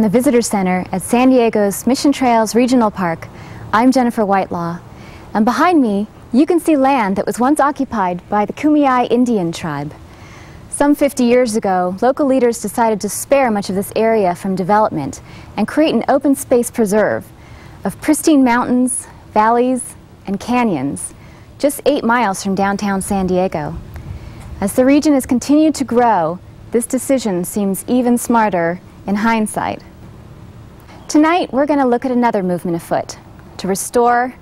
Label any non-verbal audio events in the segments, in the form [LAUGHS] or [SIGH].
from the Visitor Center at San Diego's Mission Trails Regional Park. I'm Jennifer Whitelaw, and behind me you can see land that was once occupied by the Kumeyaay Indian tribe. Some 50 years ago, local leaders decided to spare much of this area from development and create an open space preserve of pristine mountains, valleys, and canyons just eight miles from downtown San Diego. As the region has continued to grow, this decision seems even smarter in hindsight. Tonight, we're going to look at another movement afoot to restore,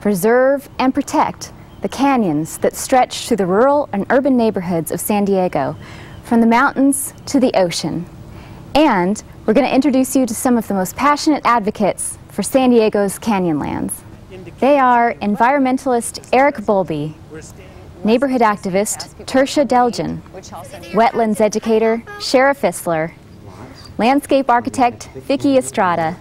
preserve, and protect the canyons that stretch through the rural and urban neighborhoods of San Diego, from the mountains to the ocean. And we're going to introduce you to some of the most passionate advocates for San Diego's canyonlands. They are environmentalist Eric Bowlby, neighborhood activist Tershia d'Elgin, wetlands educator Shara Fisler, landscape architect Vicki Estrada,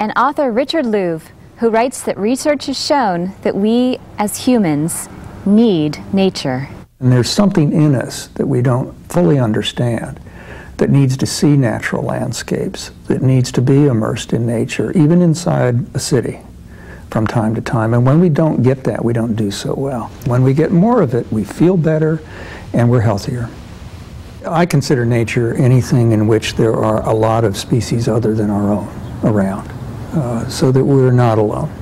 and author Richard Louv, who writes that research has shown that we as humans need nature. And there's something in us that we don't fully understand that needs to see natural landscapes, that needs to be immersed in nature, even inside a city from time to time. And when we don't get that, we don't do so well. When we get more of it, we feel better and we're healthier. I consider nature anything in which there are a lot of species other than our own around, uh, so that we're not alone.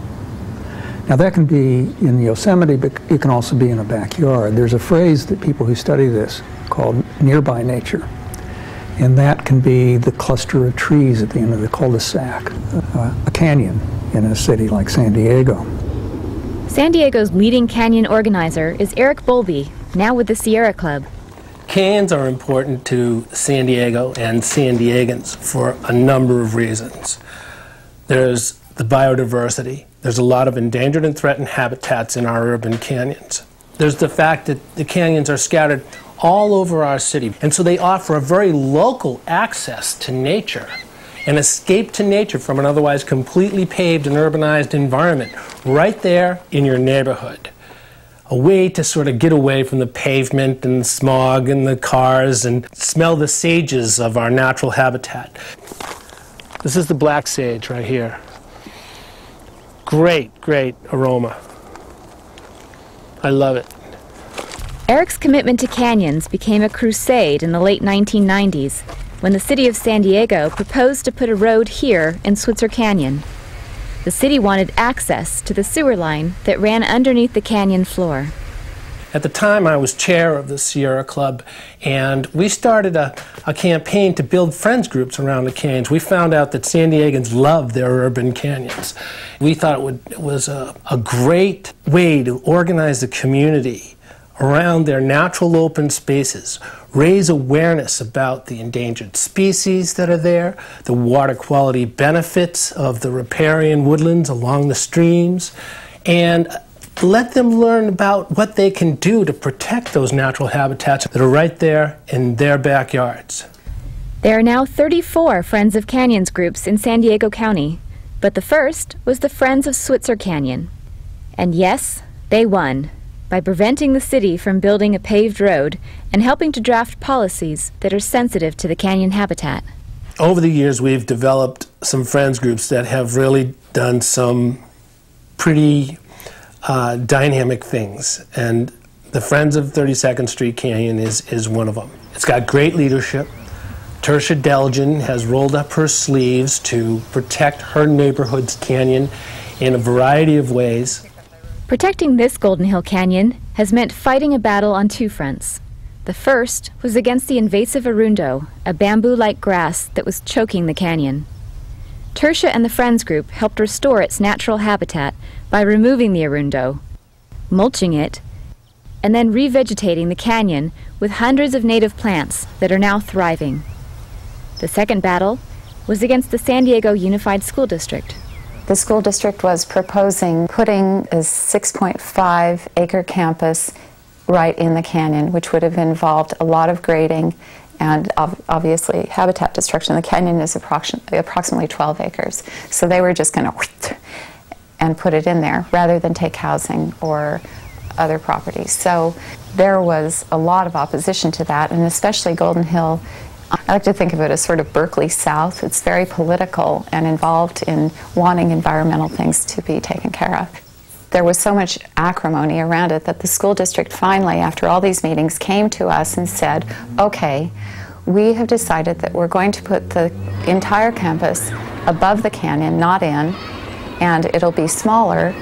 Now that can be in Yosemite, but it can also be in a backyard. There's a phrase that people who study this called nearby nature. And that can be the cluster of trees at the end of the cul-de-sac, uh, a canyon in a city like San Diego. San Diego's leading canyon organizer is Eric Bowlby, now with the Sierra Club. Canyons are important to San Diego and San Diegans for a number of reasons. There's the biodiversity. There's a lot of endangered and threatened habitats in our urban canyons. There's the fact that the canyons are scattered all over our city, and so they offer a very local access to nature, an escape to nature from an otherwise completely paved and urbanized environment right there in your neighborhood a way to sort of get away from the pavement and the smog and the cars and smell the sages of our natural habitat. This is the black sage right here. Great, great aroma. I love it. Eric's commitment to canyons became a crusade in the late 1990s when the city of San Diego proposed to put a road here in Switzer Canyon. The city wanted access to the sewer line that ran underneath the canyon floor. At the time, I was chair of the Sierra Club, and we started a, a campaign to build friends groups around the canyons. We found out that San Diegans love their urban canyons. We thought it, would, it was a, a great way to organize the community around their natural open spaces, raise awareness about the endangered species that are there, the water quality benefits of the riparian woodlands along the streams, and let them learn about what they can do to protect those natural habitats that are right there in their backyards. There are now 34 Friends of Canyons groups in San Diego County, but the first was the Friends of Switzer Canyon. And yes, they won by preventing the city from building a paved road and helping to draft policies that are sensitive to the canyon habitat. Over the years, we've developed some friends groups that have really done some pretty uh, dynamic things, and the Friends of 32nd Street Canyon is, is one of them. It's got great leadership. Tershia d'Elgin has rolled up her sleeves to protect her neighborhood's canyon in a variety of ways. Protecting this Golden Hill Canyon has meant fighting a battle on two fronts. The first was against the invasive arundo, a bamboo-like grass that was choking the canyon. Tershia and the Friends group helped restore its natural habitat by removing the arundo, mulching it, and then revegetating the canyon with hundreds of native plants that are now thriving. The second battle was against the San Diego Unified School District, the school district was proposing putting a 6.5 acre campus right in the canyon, which would have involved a lot of grading and obviously habitat destruction. The canyon is approximately 12 acres. So they were just going to and put it in there rather than take housing or other properties. So there was a lot of opposition to that, and especially Golden Hill I like to think of it as sort of Berkeley South. It's very political and involved in wanting environmental things to be taken care of. There was so much acrimony around it that the school district finally, after all these meetings, came to us and said, okay, we have decided that we're going to put the entire campus above the canyon, not in, and it'll be smaller.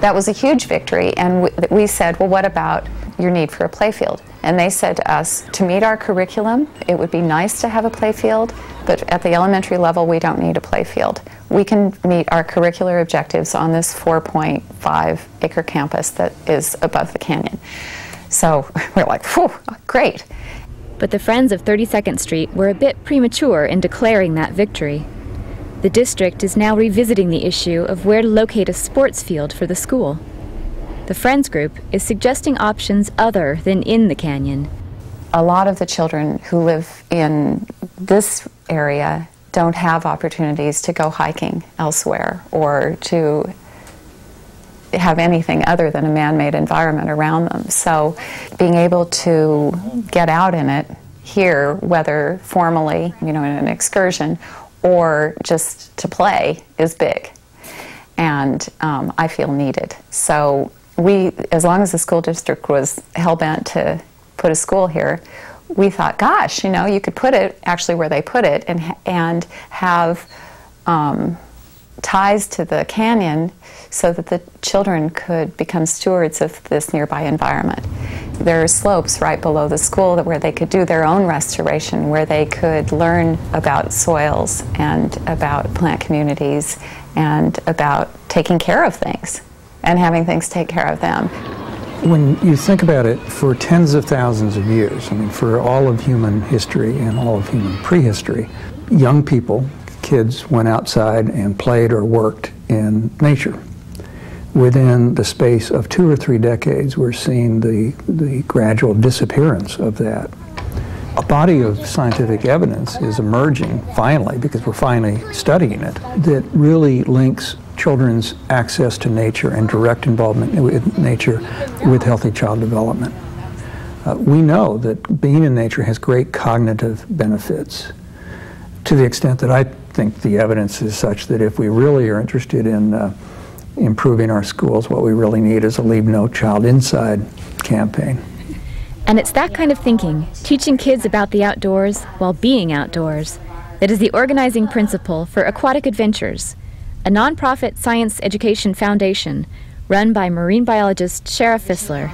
That was a huge victory, and we, said, well, what about your need for a playfield? And they said to us, to meet our curriculum, it would be nice to have a playfield, but at the elementary level, we don't need a playfield. We can meet our curricular objectives on this 4.5 acre campus that is above the canyon. So [LAUGHS] we're like, whew, great. But the Friends of 32nd Street were a bit premature in declaring that victory. The district is now revisiting the issue of where to locate a sports field for the school. The Friends group is suggesting options other than in the canyon. A lot of the children who live in this area don't have opportunities to go hiking elsewhere or to have anything other than a man-made environment around them. So being able to get out in it here, whether formally, you know, in an excursion or just to play, is big. And um, I feel needed. So we, as long as the school district was hell bent to put a school here, we thought, gosh, you know, you could put it actually where they put it and and have um, ties to the canyon so that the children could become stewards of this nearby environment. There are slopes right below the school that where they could do their own restoration, where they could learn about soils and about plant communities and about taking care of things and having things take care of them. When you think about it, for tens of thousands of years, I mean, for all of human history and all of human prehistory, young people, kids, went outside and played or worked in nature. Within the space of two or three decades, we're seeing the, the gradual disappearance of that. A body of scientific evidence is emerging finally, because we're finally studying it, that really links children's access to nature and direct involvement with nature with healthy child development. Uh, we know that being in nature has great cognitive benefits to the extent that I think the evidence is such that if we really are interested in uh, improving our schools, what we really need is a Leave No Child Inside campaign. And it's that kind of thinking, teaching kids about the outdoors while being outdoors, that is the organizing principle for Aquatic Adventures, a nonprofit science education foundation run by marine biologist Shara Fisler.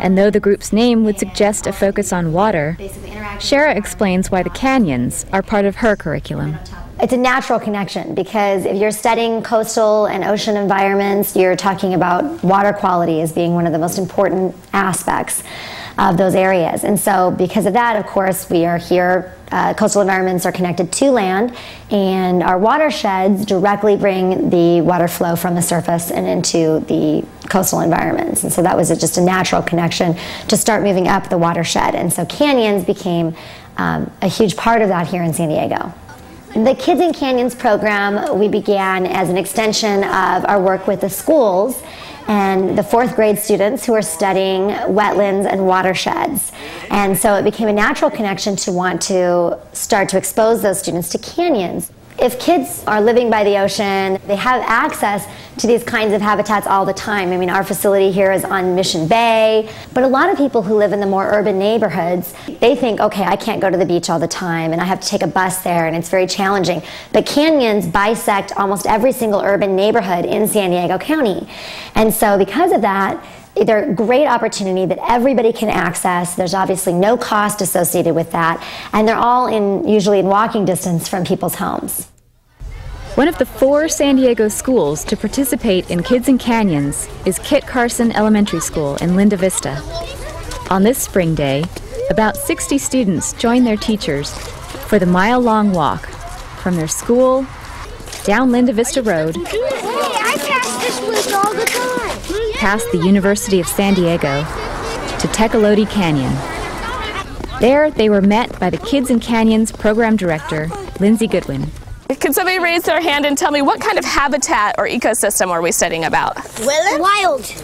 And though the group's name would suggest a focus on water, Shara explains why the canyons are part of her curriculum. It's a natural connection because if you're studying coastal and ocean environments, you're talking about water quality as being one of the most important aspects of those areas. And so, because of that, of course, we are here. Uh, coastal environments are connected to land, and our watersheds directly bring the water flow from the surface and into the coastal environments. And so, that was a, just a natural connection to start moving up the watershed. And so, canyons became um, a huge part of that here in San Diego. The Kids in Canyons program we began as an extension of our work with the schools and the fourth grade students who are studying wetlands and watersheds. And so it became a natural connection to want to start to expose those students to canyons. If kids are living by the ocean, they have access to these kinds of habitats all the time. I mean, our facility here is on Mission Bay, but a lot of people who live in the more urban neighborhoods, they think, okay, I can't go to the beach all the time and I have to take a bus there and it's very challenging. But canyons bisect almost every single urban neighborhood in San Diego County. And so because of that, they're a great opportunity that everybody can access. There's obviously no cost associated with that, and they're all in usually in walking distance from people's homes. One of the four San Diego schools to participate in Kids in Canyons is Kit Carson Elementary School in Linda Vista. On this spring day, about 60 students join their teachers for the mile long walk from their school down Linda Vista Road past the University of San Diego to Tecolote Canyon. There, they were met by the Kids in Canyons program director, Lindsay Goodwin. Can somebody raise their hand and tell me what kind of habitat or ecosystem are we studying about? Wild.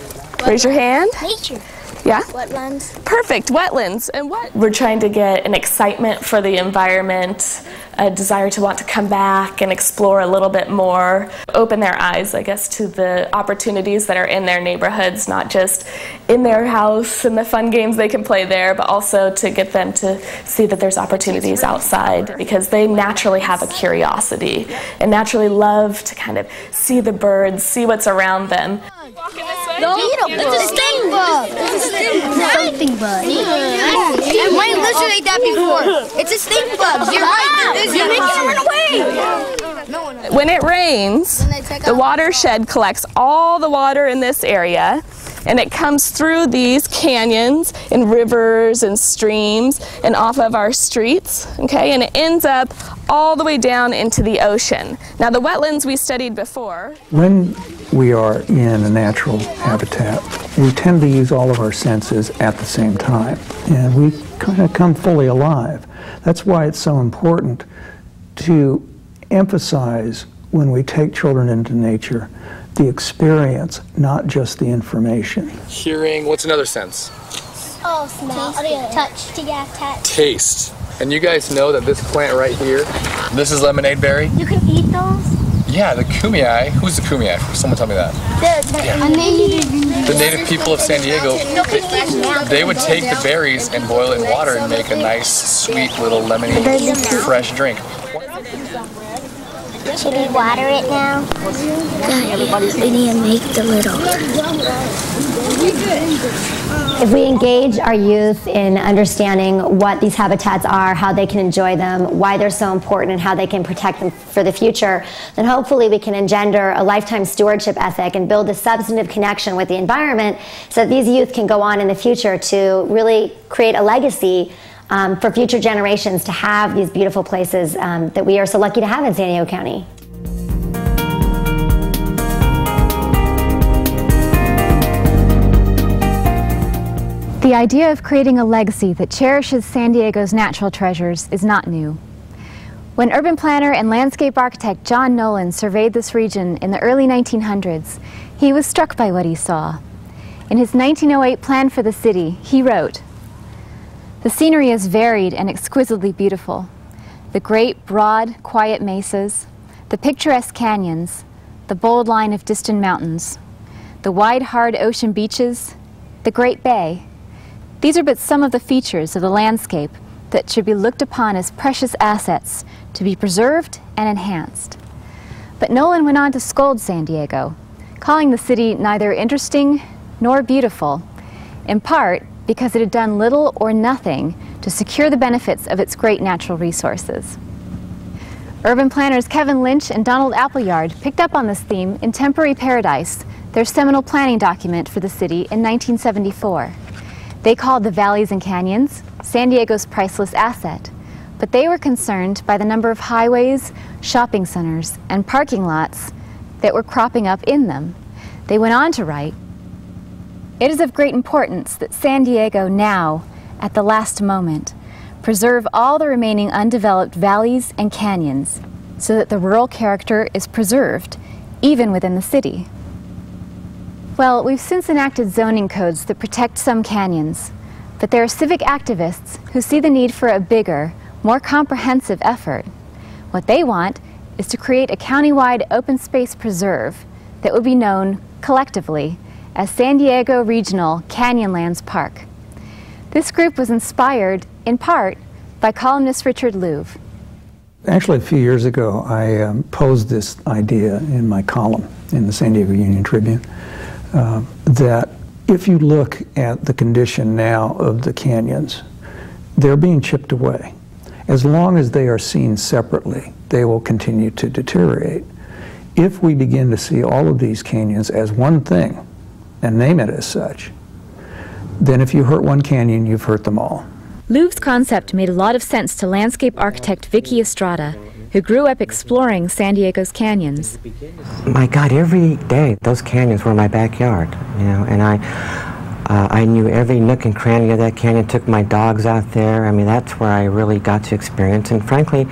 Raise your hand. Nature. Yeah? Wetlands. Perfect, wetlands. And what? We're trying to get an excitement for the environment, a desire to want to come back and explore a little bit more, open their eyes, I guess, to the opportunities that are in their neighborhoods, not just in their house and the fun games they can play there, but also to get them to see that there's opportunities outside because they naturally have a curiosity and naturally love to kind of see the birds, see what's around them. No, it's a stink bug. It's a stink bug. Something bug. Wayne literally ate that before. It's a stink bug. You're [LAUGHS] right. You're making it run away. When it rains, the watershed collects all the water in this area and it comes through these canyons and rivers and streams and off of our streets, okay, and it ends up all the way down into the ocean. Now, the wetlands we studied before. When we are in a natural habitat, we tend to use all of our senses at the same time, and we kind of come fully alive. That's why it's so important to emphasize when we take children into nature the experience, not just the information. Hearing, what's another sense? Oh, smell. Touch. Yeah, touch. Taste. And you guys know that this plant right here, this is lemonade berry? You can eat those? Yeah, the Kumeyaay. Who's the Kumeyaay? Someone tell me that. The, the, The native people of San Diego, they, they would take the berries and boil it in water and make a nice, sweet little lemony, fresh drink. Should we water it now? We need to make the little. If we engage our youth in understanding what these habitats are, how they can enjoy them, why they're so important, and how they can protect them for the future, then hopefully we can engender a lifetime stewardship ethic and build a substantive connection with the environment so that these youth can go on in the future to really create a legacy um, for future generations to have these beautiful places um, that we are so lucky to have in San Diego County. The idea of creating a legacy that cherishes San Diego's natural treasures is not new. When urban planner and landscape architect John Nolen surveyed this region in the early 1900s, he was struck by what he saw. In his 1908 plan for the city, he wrote, The scenery is varied and exquisitely beautiful. The great, broad, quiet mesas, the picturesque canyons, the bold line of distant mountains, the wide, hard ocean beaches, the Great Bay, these are but some of the features of the landscape that should be looked upon as precious assets to be preserved and enhanced. But Nolen went on to scold San Diego, calling the city neither interesting nor beautiful, in part because it had done little or nothing to secure the benefits of its great natural resources. Urban planners Kevin Lynch and Donald Appleyard picked up on this theme in Temporary Paradise, their seminal planning document for the city in 1974. They called the valleys and canyons San Diego's priceless asset, but they were concerned by the number of highways, shopping centers, and parking lots that were cropping up in them. They went on to write, It is of great importance that San Diego now, at the last moment, preserve all the remaining undeveloped valleys and canyons so that the rural character is preserved, even within the city. Well, we've since enacted zoning codes that protect some canyons, but there are civic activists who see the need for a bigger, more comprehensive effort. What they want is to create a countywide open space preserve that would be known collectively as San Diego Regional Canyonlands Park. This group was inspired, in part, by columnist Richard Louv. Actually, a few years ago, I um, posed this idea in my column in the San Diego Union Tribune uh, that if you look at the condition now of the canyons, they're being chipped away. As long as they are seen separately, they will continue to deteriorate. If we begin to see all of these canyons as one thing and name it as such, then if you hurt one canyon, you've hurt them all. Louv's concept made a lot of sense to landscape architect Vicki Estrada, who grew up exploring San Diego's canyons. My God, every day those canyons were my backyard, you know, and I, uh, I knew every nook and cranny of that canyon. Took my dogs out there. I mean, that's where I really got to experience. And frankly,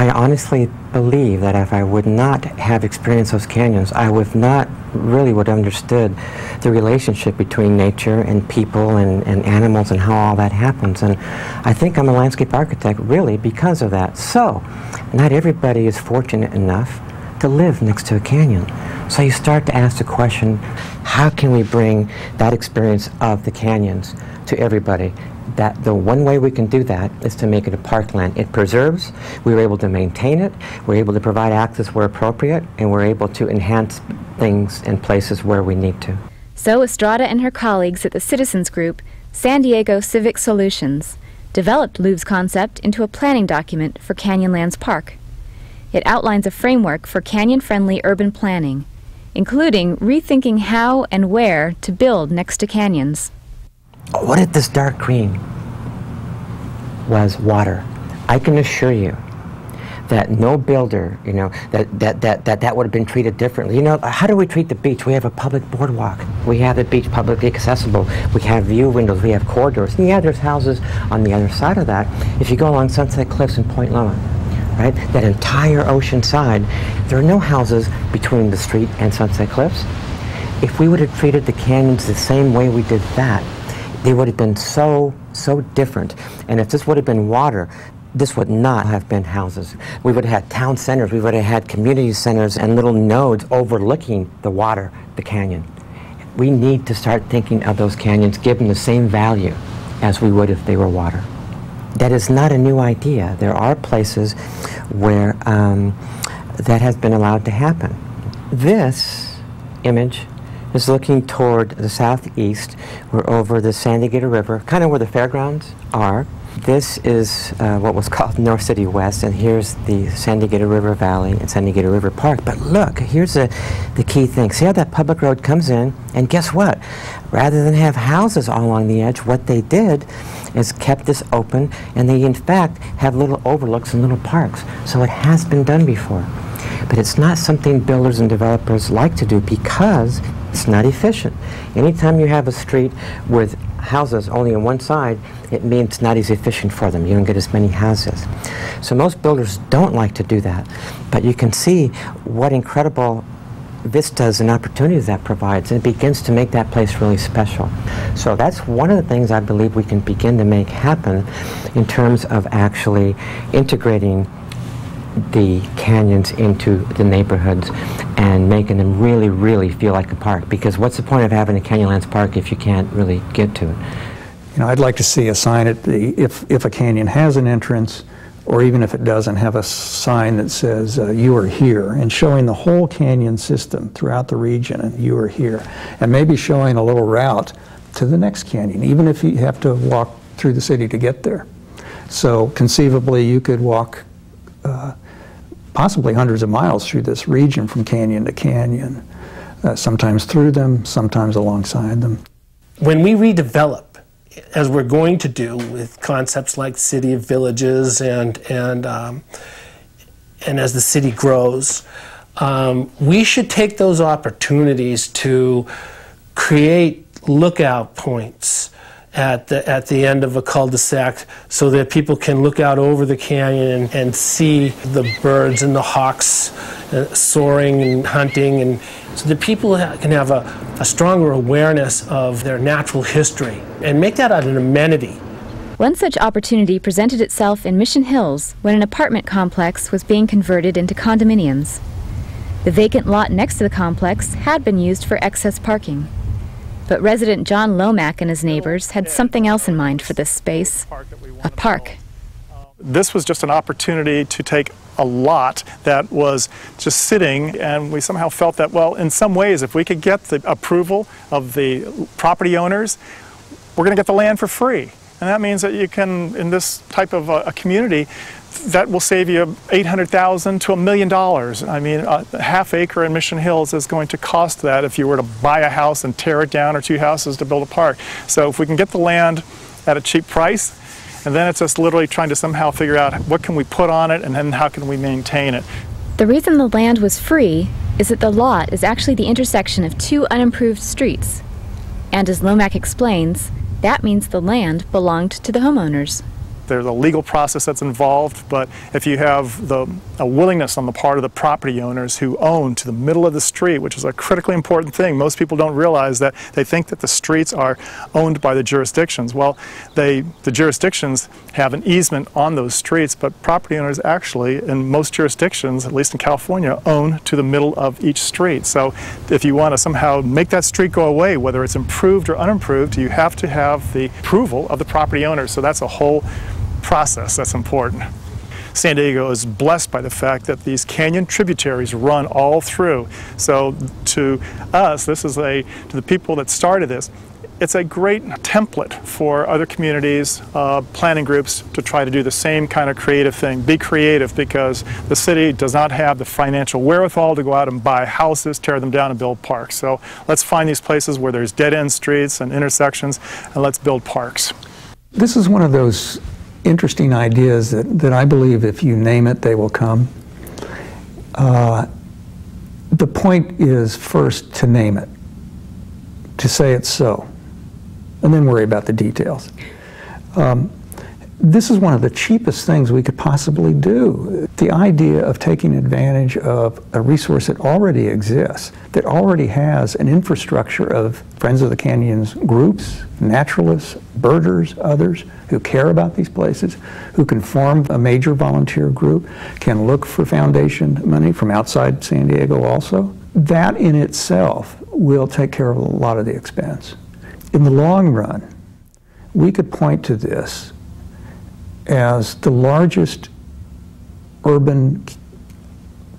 I honestly believe that if I would not have experienced those canyons, I would not really would have understood the relationship between nature and people and, and animals and how all that happens. And I think I'm a landscape architect really because of that. So, not everybody is fortunate enough to live next to a canyon. So you start to ask the question, how can we bring that experience of the canyons to everybody? That the one way we can do that is to make it a parkland. It preserves, we were able to maintain it, we're able to provide access where appropriate, and we're able to enhance things in places where we need to. So Estrada and her colleagues at the citizens group, San Diego Civic Solutions, developed Louv's concept into a planning document for Canyonlands Park. It outlines a framework for canyon-friendly urban planning, including rethinking how and where to build next to canyons. What if this dark green was water? I can assure you that no builder, you know, that, that, that, that, that would have been treated differently. You know, how do we treat the beach? We have a public boardwalk. We have the beach publicly accessible. We have view windows. We have corridors. And yeah, there's houses on the other side of that. If you go along Sunset Cliffs in Point Loma, right, that entire ocean side, there are no houses between the street and Sunset Cliffs. If we would have treated the canyons the same way we did that, they would have been so, so different. And if this would have been water, this would not have been houses. We would have had town centers, we would have had community centers and little nodes overlooking the water, the canyon. We need to start thinking of those canyons, give them the same value as we would if they were water. That is not a new idea. There are places where um, that has been allowed to happen. This image is looking toward the southeast. We're over the San Diego River, kind of where the fairgrounds are. This is uh, what was called [LAUGHS] North City West, and here's the San Diego River Valley and San Diego River Park. But look, here's a, the key thing. See how that public road comes in? And guess what? Rather than have houses all along the edge, what they did is kept this open, and they in fact have little overlooks and little parks. So it has been done before. But it's not something builders and developers like to do because it's not efficient. Anytime you have a street with houses only on one side, it means it's not as efficient for them. You don't get as many houses. So most builders don't like to do that. But you can see what incredible vistas and opportunities that provides, and it begins to make that place really special. So that's one of the things I believe we can begin to make happen in terms of actually integrating the canyons into the neighborhoods and making them really, really feel like a park. Because what's the point of having a Canyonlands Park if you can't really get to it? You know, I'd like to see a sign at the, if, if a canyon has an entrance, or even if it doesn't, have a sign that says, uh, you are here, and showing the whole canyon system throughout the region, and you are here. And maybe showing a little route to the next canyon, even if you have to walk through the city to get there. So conceivably, you could walk uh, possibly hundreds of miles through this region from canyon to canyon, uh, sometimes through them, sometimes alongside them. When we redevelop, as we're going to do with concepts like city of villages and, and, um, and as the city grows, um, we should take those opportunities to create lookout points at the, at the end of a cul-de-sac so that people can look out over the canyon and, and see the birds and the hawks uh, soaring and hunting and so that people can have a, a stronger awareness of their natural history and make that an amenity. One such opportunity presented itself in Mission Hills when an apartment complex was being converted into condominiums. The vacant lot next to the complex had been used for excess parking. But resident John Lomack and his neighbors had something else in mind for this space a park. Um, this was just an opportunity to take a lot that was just sitting, and we somehow felt that, well, in some ways, if we could get the approval of the property owners, we're going to get the land for free. And that means that you can, in this type of a, a community, that will save you 800,000 to a million dollars. I mean, a half acre in Mission Hills is going to cost that if you were to buy a house and tear it down or two houses to build a park. So if we can get the land at a cheap price, and then it's just literally trying to somehow figure out what can we put on it and then how can we maintain it. The reason the land was free is that the lot is actually the intersection of two unimproved streets. And as Lomack explains, that means the land belonged to the homeowners. There's a legal process that's involved, but if you have the, a willingness on the part of the property owners who own to the middle of the street, which is a critically important thing, most people don't realize that they think that the streets are owned by the jurisdictions. Well, they, the jurisdictions have an easement on those streets, but property owners actually, in most jurisdictions, at least in California, own to the middle of each street. So if you want to somehow make that street go away, whether it's improved or unimproved, you have to have the approval of the property owners. So that's a whole process that's important. San Diego is blessed by the fact that these canyon tributaries run all through. So to us, this is a, to the people that started this, it's a great template for other communities, uh, planning groups to try to do the same kind of creative thing. Be creative because the city does not have the financial wherewithal to go out and buy houses, tear them down, and build parks. So let's find these places where there's dead end streets and intersections, and let's build parks. This is one of those interesting ideas that, that I believe if you name it, they will come. Uh, the point is first to name it, to say it's so and then worry about the details. Um, this is one of the cheapest things we could possibly do. The idea of taking advantage of a resource that already exists, that already has an infrastructure of Friends of the Canyons groups, naturalists, birders, others who care about these places, who can form a major volunteer group, can look for foundation money from outside San Diego also. That in itself will take care of a lot of the expense in the long run, we could point to this as the largest urban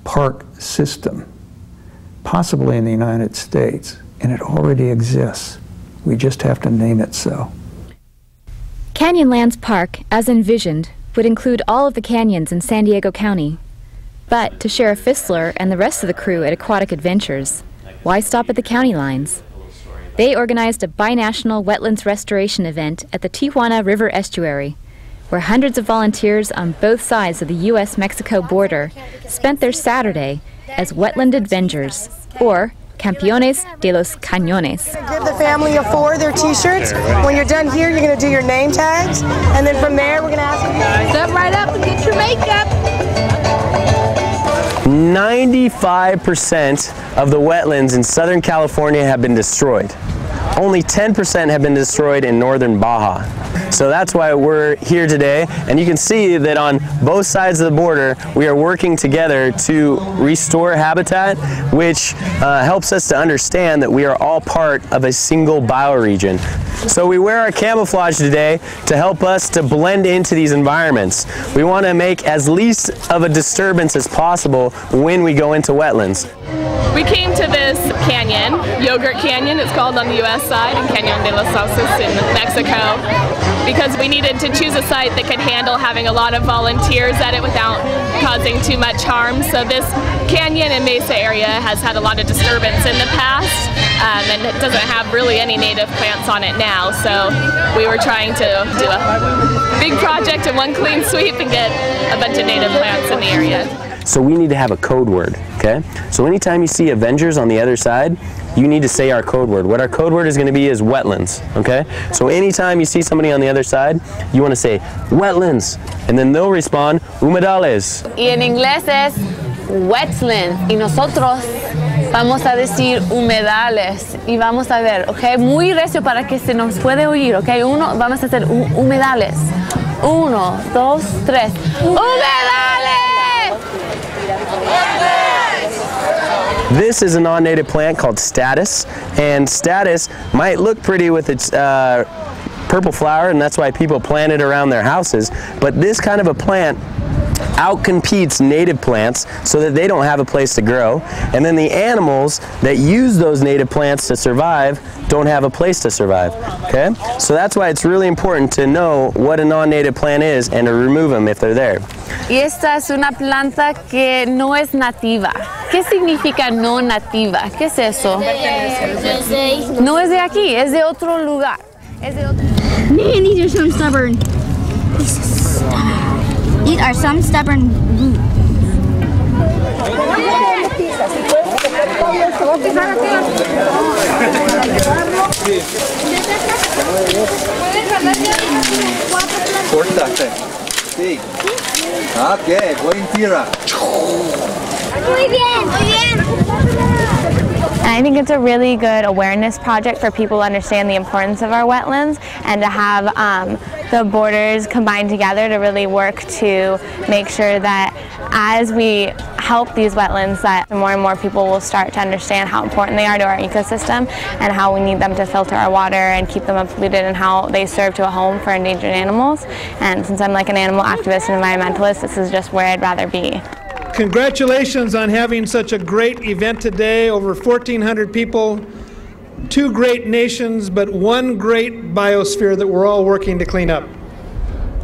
park system, possibly in the United States, and it already exists. We just have to name it so. Canyonlands Park, as envisioned, would include all of the canyons in San Diego County. But to Shara Fisler and the rest of the crew at Aquatic Adventures, why stop at the county lines? They organized a binational wetlands restoration event at the Tijuana River Estuary, where hundreds of volunteers on both sides of the U.S. Mexico border spent their Saturday as wetland adventures, or Campeones de los Cañones. Give the family of four their t-shirts. When you're done here, you're going to do your name tags. And then from there, we're going to ask you to step right up and get your makeup. 95% of the wetlands in Southern California have been destroyed. Only 10% have been destroyed in northern Baja. So that's why we're here today. And you can see that on both sides of the border, we are working together to restore habitat, which uh, helps us to understand that we are all part of a single bioregion. So we wear our camouflage today to help us to blend into these environments. We want to make as least of a disturbance as possible when we go into wetlands. We came to this canyon, Yogurt Canyon it's called on the US side, in Canyon de los Sauces in Mexico, because we needed to choose a site that could handle having a lot of volunteers at it without causing too much harm. So this canyon and mesa area has had a lot of disturbance in the past, um, and it doesn't have really any native plants on it now. So we were trying to do a big project in one clean sweep and get a bunch of native plants in the area. So we need to have a code word, okay? So anytime you see Avengers on the other side, you need to say our code word. What our code word is going to be is wetlands, okay? So anytime you see somebody on the other side, you want to say wetlands, and then they'll respond humedales. Y en inglés es wetlands, y nosotros vamos a decir humedales, y vamos a ver, ok? Muy recio para que se nos puede oír, ok? Uno, vamos a hacer humedales. Uno, dos, tres. ¡Humedales! This is a non-native plant called statice, and statice might look pretty with its uh, purple flower, and that's why people plant it around their houses, but this kind of a plant outcompetes native plants so that they don't have a place to grow. And then the animals that use those native plants to survive don't have a place to survive. Okay? So that's why it's really important to know what a non-native plant is and to remove them if they're there. Y esta es una planta que no es nativa. ¿Qué significa no nativa? ¿Qué es eso? No es de aquí, es de otro lugar. Es de otro... Man, these are so stubborn. These are some stubborn roots. Sí. Ah, ok, buen tira. Muy bien, muy bien. I think it's a really good awareness project for people to understand the importance of our wetlands and to have um, the borders combined together to really work to make sure that as we help these wetlands that more and more people will start to understand how important they are to our ecosystem and how we need them to filter our water and keep them unpolluted and how they serve to a home for endangered animals. And since I'm like an animal activist and environmentalist, this is just where I'd rather be. Congratulations on having such a great event today. Over 1,400 people, two great nations, but one great biosphere that we're all working to clean up.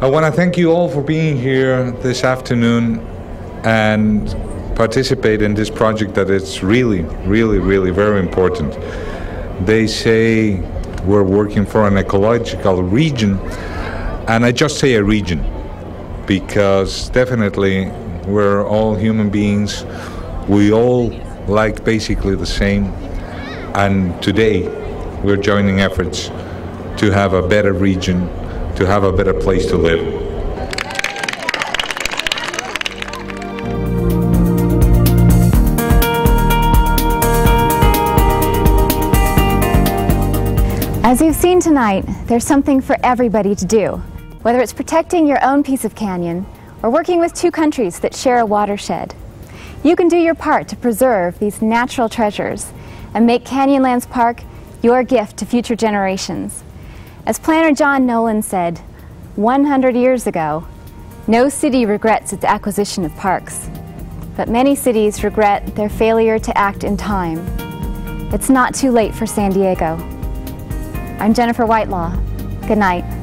I want to thank you all for being here this afternoon and participate in this project that is really, really, really very important. They say we're working for an ecological region, and I just say a region because definitely we're all human beings. We all like basically the same. And today, we're joining efforts to have a better region, to have a better place to live. As you've seen tonight, there's something for everybody to do. Whether it's protecting your own piece of canyon or working with two countries that share a watershed. You can do your part to preserve these natural treasures and make Canyonlands Park your gift to future generations. As planner John Nolen said 100 years ago, no city regrets its acquisition of parks, but many cities regret their failure to act in time. It's not too late for San Diego. I'm Jennifer Whitelaw. Good night.